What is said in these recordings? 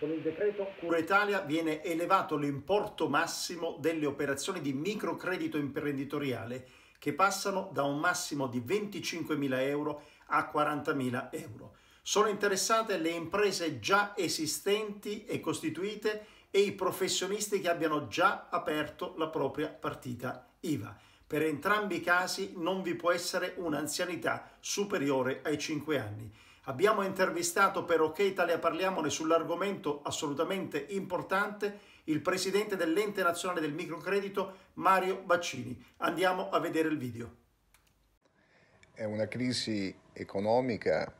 Con il decreto Cura Italia viene elevato l'importo massimo delle operazioni di microcredito imprenditoriale che passano da un massimo di 25.000 euro a 40.000 euro. Sono interessate le imprese già esistenti e costituite e i professionisti che abbiano già aperto la propria partita IVA. Per entrambi i casi non vi può essere un'anzianità superiore ai 5 anni. Abbiamo intervistato per OK Italia Parliamone sull'argomento assolutamente importante il presidente dell'ente nazionale del microcredito Mario Baccini. Andiamo a vedere il video. È una crisi economica,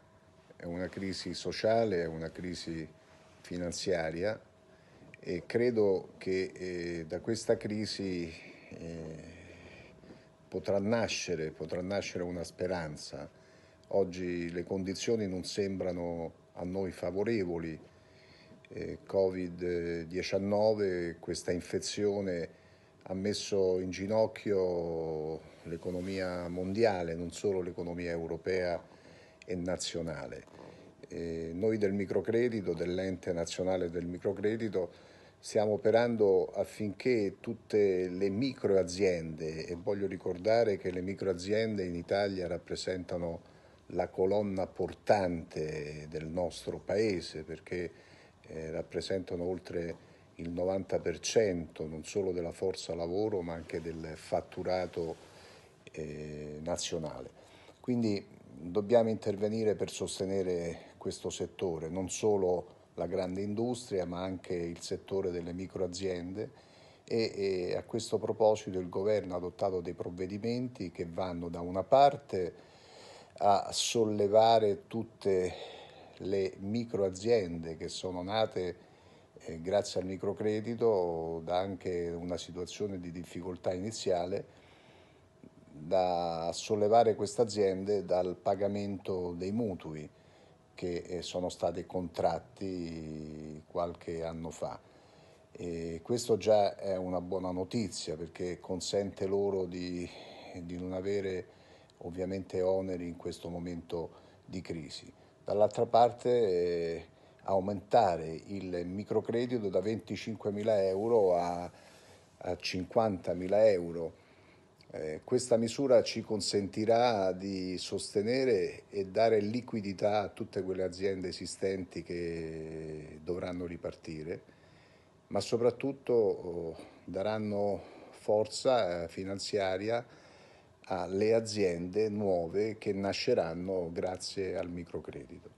è una crisi sociale, è una crisi finanziaria e credo che eh, da questa crisi eh, potrà, nascere, potrà nascere una speranza Oggi le condizioni non sembrano a noi favorevoli. Eh, Covid-19, questa infezione ha messo in ginocchio l'economia mondiale, non solo l'economia europea e nazionale. Eh, noi del microcredito, dell'ente nazionale del microcredito, stiamo operando affinché tutte le microaziende, e voglio ricordare che le microaziende in Italia rappresentano la colonna portante del nostro paese perché eh, rappresentano oltre il 90% non solo della forza lavoro ma anche del fatturato eh, nazionale. Quindi dobbiamo intervenire per sostenere questo settore, non solo la grande industria ma anche il settore delle microaziende e, e a questo proposito il governo ha adottato dei provvedimenti che vanno da una parte a sollevare tutte le microaziende che sono nate eh, grazie al microcredito da anche una situazione di difficoltà iniziale, da sollevare queste aziende dal pagamento dei mutui che eh, sono stati contratti qualche anno fa. E questo già è una buona notizia perché consente loro di, di non avere ovviamente oneri in questo momento di crisi. Dall'altra parte eh, aumentare il microcredito da 25.000 euro a, a 50.000 euro. Eh, questa misura ci consentirà di sostenere e dare liquidità a tutte quelle aziende esistenti che dovranno ripartire, ma soprattutto oh, daranno forza eh, finanziaria alle aziende nuove che nasceranno grazie al microcredito.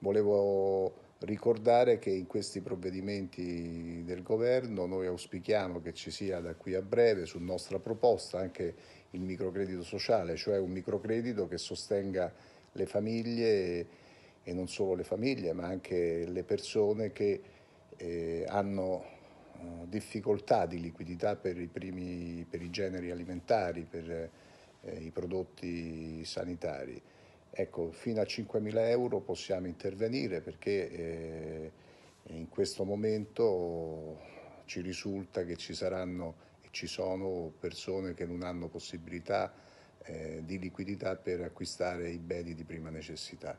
Volevo ricordare che in questi provvedimenti del governo noi auspichiamo che ci sia da qui a breve, su nostra proposta, anche il microcredito sociale, cioè un microcredito che sostenga le famiglie e non solo le famiglie, ma anche le persone che eh, hanno eh, difficoltà di liquidità per i, primi, per i generi alimentari, per eh, i prodotti sanitari. Ecco, fino a 5.000 euro possiamo intervenire perché eh, in questo momento ci risulta che ci saranno e ci sono persone che non hanno possibilità eh, di liquidità per acquistare i beni di prima necessità.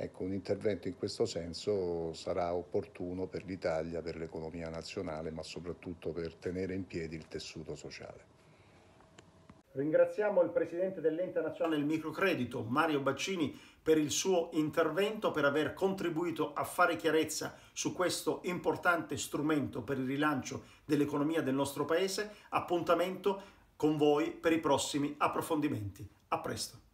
Ecco, un intervento in questo senso sarà opportuno per l'Italia, per l'economia nazionale, ma soprattutto per tenere in piedi il tessuto sociale. Ringraziamo il Presidente dell'Ente Nazionale del Microcredito, Mario Baccini, per il suo intervento, per aver contribuito a fare chiarezza su questo importante strumento per il rilancio dell'economia del nostro Paese. Appuntamento con voi per i prossimi approfondimenti. A presto.